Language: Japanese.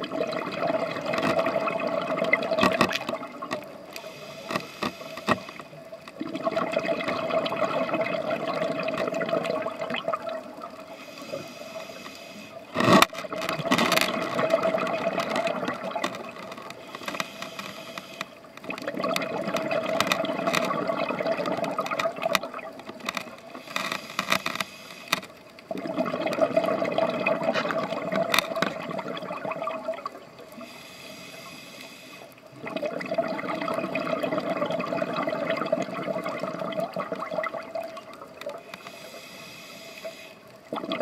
you you